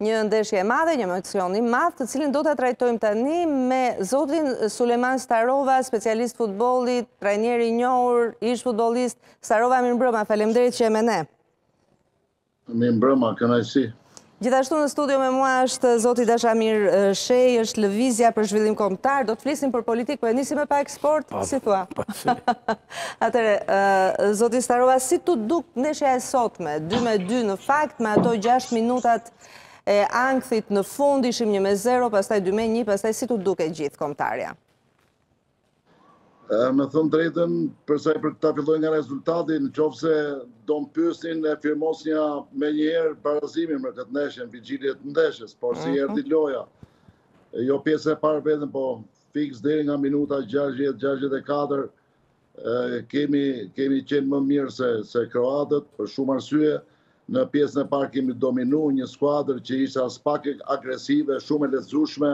Një ndeshje e madhe, një emocion i madh, të cilin do ta trajtojmë tani me zotin Sulejman Starova, specialist futbolli, trajner i njohur, ish futbollist. Starova, mirëmbrëma, faleminderit që je me ne. Mirëmbrëma, kënaqësi. Gjithashtu në studio me mua është zoti Dashamir Shehi, është lëvizja për zhvillim kombëtar, do të flisim për politikë, po e nisim me pak sport, po, si thua? Po, Atëre, Zoti Starova, si t'u duk ndeshja e sotme, 2 me 2 në fakt, me ato 6 minutat e ankthit në fund, ishim 1 me 0, pastaj 2 me 1, pastaj si t'u duk e gjithë komtarja? Me thënë të drejtën, përsa i përket, ta filloj nga rezultati, në qofë se do më pysnin e firmosnja menjëherë barazimin me këtë ndeshje në vigjilje të ndeshjes, por si mhm. erdi loja, jo pjesa e parë vetëm, po fiks deri nga minuta 60, 64, kemi, kemi qenë më mirë se, se kroatët, për shumë arsye, në pjesën e parë kemi dominu një skuadrë që ishte aspak agresive, shumë e lexushme,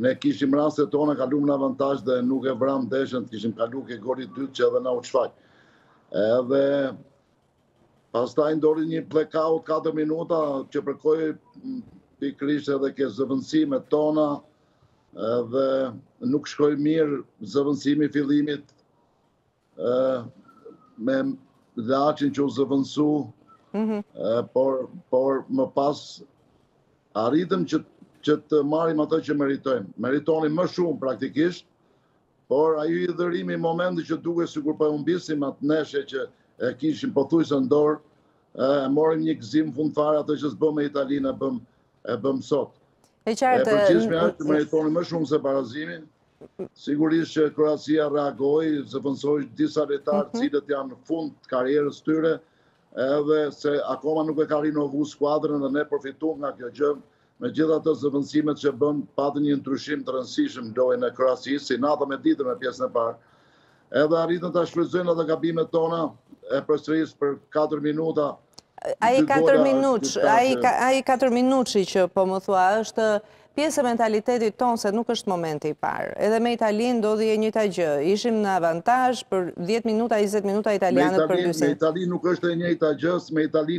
ne kishim rastet tona, kalumë në avantazh dhe nuk e vramë ndeshjen, të kishim kalu ke goli i dytë që edhe na u shfaq. Edhe Pastaj ndodhi një blackout 4 minuta që përkoi mm, pikërisht edhe ke zëvendësimet tona dhe nuk shkoi mirë zëvendësimi i fillimit me Laçin që u zëvendësu, mhm. por më pas arritëm që të marrim atë që meritojmë. Meritonim më shumë praktikisht, Por ai hidhërimi i momentit që dukej sikur po e humbisim atë ndeshje që e kishim pothuajse në dorë, e morëm një gëzim në fund fare atë që s'bëmë me Italinë e bëmë e bëmë sot. E qartë. E përgjithshme është që meritonim më shumë se barazimi. Sigurisht që Kroacia reagoi, zëvendësoi disa lojtarë të mhm. cilët janë në fund të karrierës tyre, edhe se akoma nuk e ka rinovu skuadrën dhe ne përfitum nga kjo gjë Megjithatë, zëvendësimet që bënë patën një ndryshim të rëndësishëm në lojën e Kroacisë, si nata me ditën me pjesën e parë. Edhe arritën të shfrytëzojnë edhe gabimet tona e përsëris për 4 minuta. Ai 4 minutësh, ai ai 4 minutësh që po më thua, është pjesë e mentalitetit tonë se nuk është momenti i parë. Edhe me Italinë ndodhi e njëjta gjë. Ishim në avantazh për 10 minuta, 20 minuta italianët përmbysin. Me Italinë nuk është e njëjta gjë, me Italinë